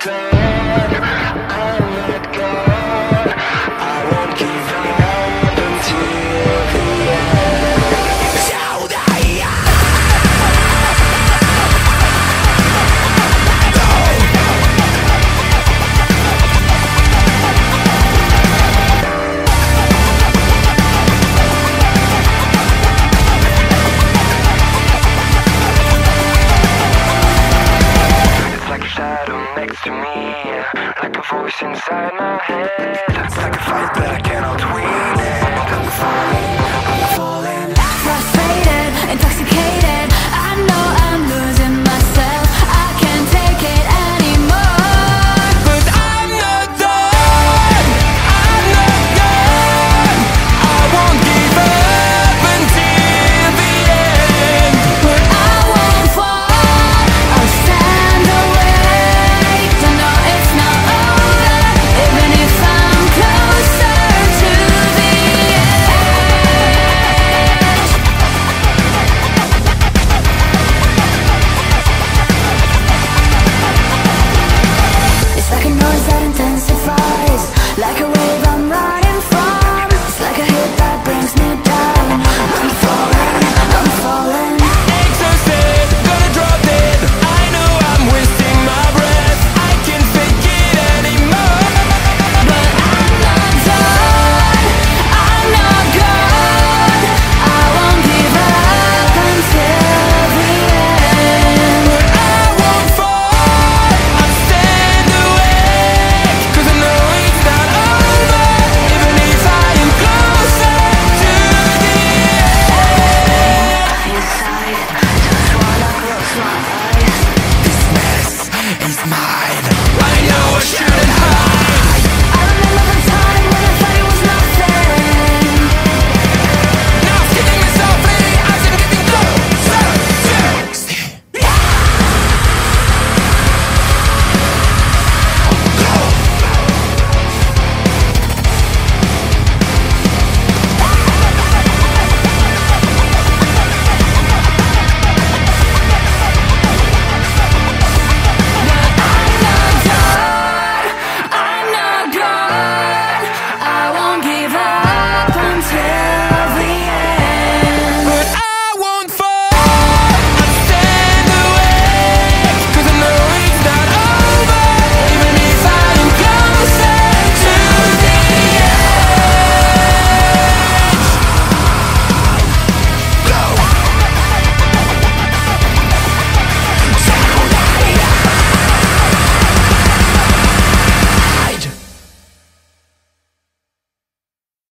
done, to me, like a voice inside my head.